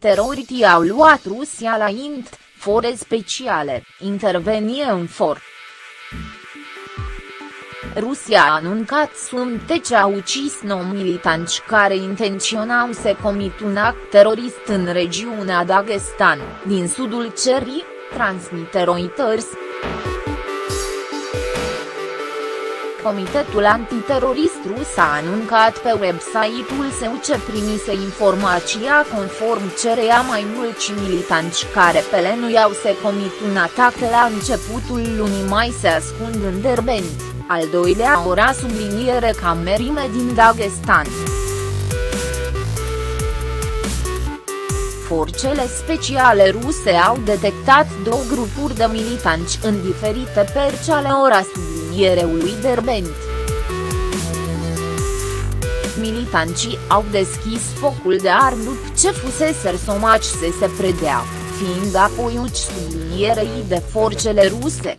teroriștii au luat Rusia la int, fore speciale, intervenie în for. Rusia a anuncat sumte ce au ucis 9 militanți care intenționau să comit un act terorist în regiunea Dagestan, din sudul cerii, transmite Reuters. Comitetul antiterorist rus a anuncat pe website-ul său ce primise informația conform cerea mai mulți militanți care pelenuiau să comit un atac la începutul lunii mai se ascund în Derbent, al doilea ora subliniere camerime din Dagestan. Forțele speciale ruse au detectat două grupuri de militanți în diferite perci ale ora sublinierului Derbent. Militanții au deschis focul de arm după ce fusese somaci să se predea, fiind apoi uci sublinierei de forțele ruse.